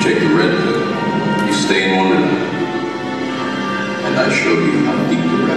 take the red pill. You stay in Wonderland. And I show you how deep